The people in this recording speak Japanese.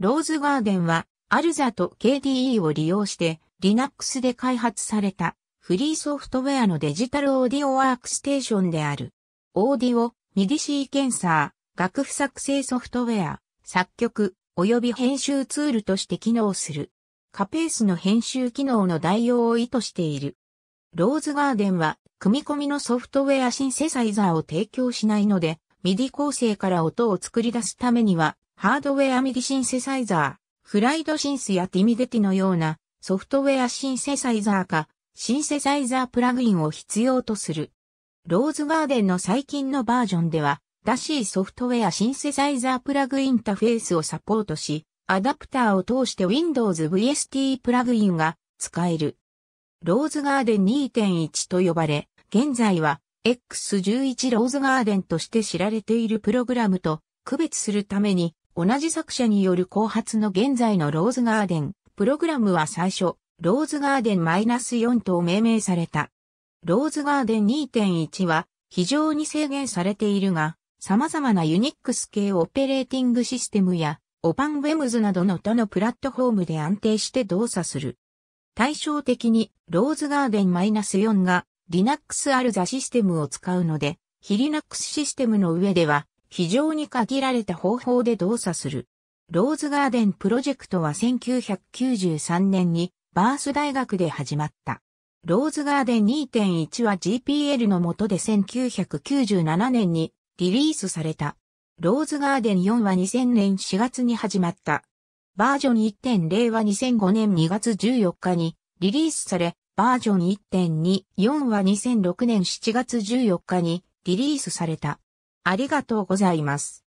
Rosegarden は、 ALSA と KDE を利用して、Linux で開発された、フリーソフトウェアのデジタルオーディオワークステーションである。オーディオ、 MIDI シーケンサー、楽譜作成ソフトウェア、作曲、及び編集ツールとして機能する。 Cubase の編集機能の代用を意図している。 Rosegarden は、組み込みのソフトウェアシンセサイザーを提供しないので、 MIDI 構成から音を作り出すためには、ハードウェア MIDI シンセサイザー、 FluidSynth や TiMidity のようなソフトウェアシンセサイザーか、シンセサイザープラグインを必要とする。ローズガーデンの最近のバージョンでは、ダシーソフトウェアシンセサイザープラグインタフェースをサポートし、アダプターを通して Windows VST プラグインが使える。ローズガーデン2.1と呼ばれ、現在は X11 ローズガーデンとして知られているプログラムと区別するために同じ作者による後発の現在のローズガーデンプログラムは最初ローズガーデン -4 と命名された。ローズガーデン2.1は非常に制限されているが様々なユニックス系オペレーティングシステムやオパンウェムズなどの他のプラットフォームで安定して動作する。対照的に、ローズガーデン -4 が Linux あるザシステムを使うので、非 Linux システムの上では非常に限られた方法で動作する。ローズガーデンプロジェクトは1993年にバース大学で始まった。ローズガーデン2.1は GPL の下で1997年にリリースされた。ローズガーデン4は2000年4月に始まった。バージョン1.0は2005年2月14日にリリースされ、バージョン1.24は2006年7月14日にリリースされた。ありがとうございます。